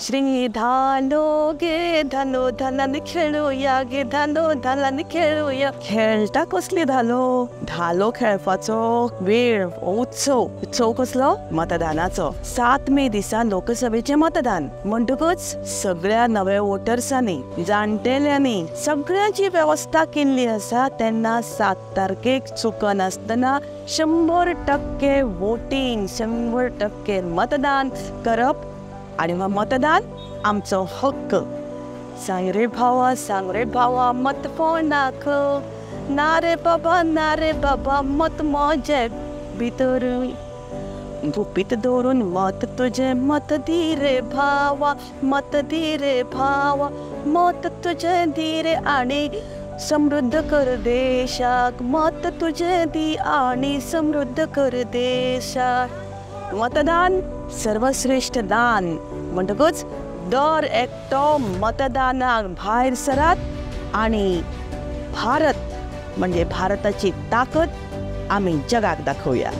श्री धालो गे धालो धालान खेळूया गे धालो धालान खेळूया खेळटा कसली धालो धालो खेळपाचो वेळ उत्सव उत्सव कसलो मतदानाचो सात मे दिसा लोकसभेचे मतदान म्हणटकच सगळ्या नव्या वोटर्सांनी जाणटेल्यांनी सगळ्याची व्यवस्था केल्ली आसा तेन्ना सात तारखेक चुकनासतना शंबर टक्के वोटींग शंबर टक्के मतदान करप आणि मग मतदान आमचो हक्क. सांग रे भावा सांग रे भावा मत कोणाक ना रे बाबा ना रे बाबा मत मजे भितर. गुपित दवरून मत तुझे मत दी रे भावा मत दी रे भावा मत तुझे दी रे आणि समृद्ध कर देशाक मत तुझे दी आणि समृद्ध कर देशाक मतदान सर्वश्रेष्ठ दान. म्हणटकच दर एकटो मतदानाक भायर सरात आणि भारत म्हणजे भारताची ताकद आमी जगाक दाखोवया.